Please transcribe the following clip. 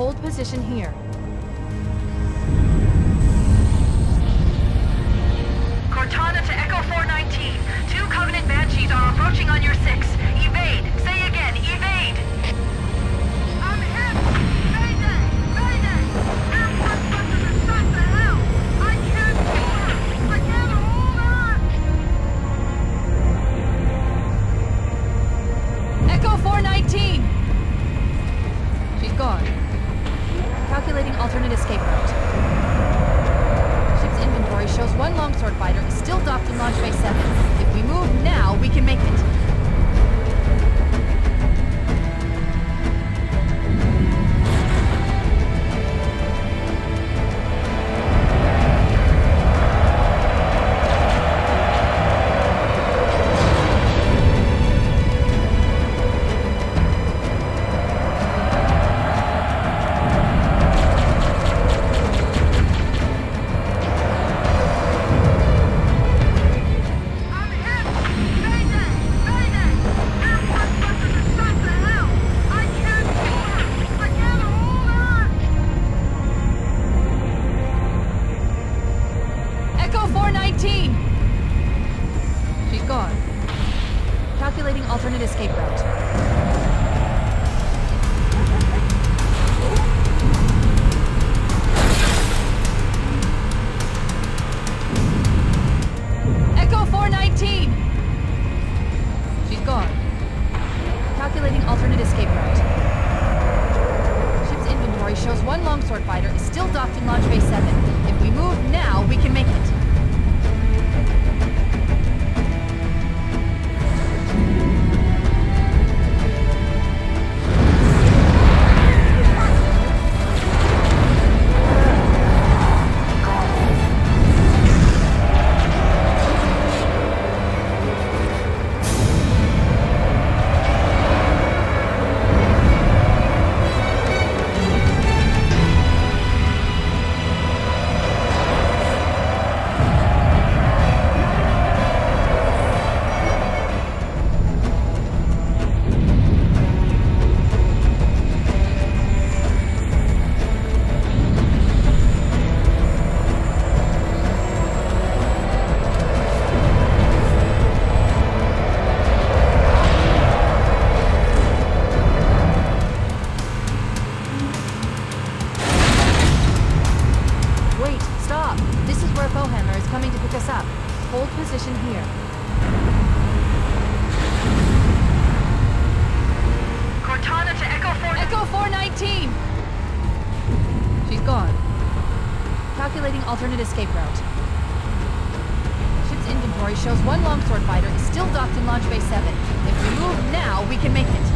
Hold position here. Cortana to Echo 419. Two Covenant Banshees are approaching on your 6. Evade. still docked in Launchbay 7. 18! She's gone. Calculating alternate escape route. Calculating alternate escape route. Ship's inventory shows one longsword fighter is still docked in Launch Bay 7. If we move now, we can make it.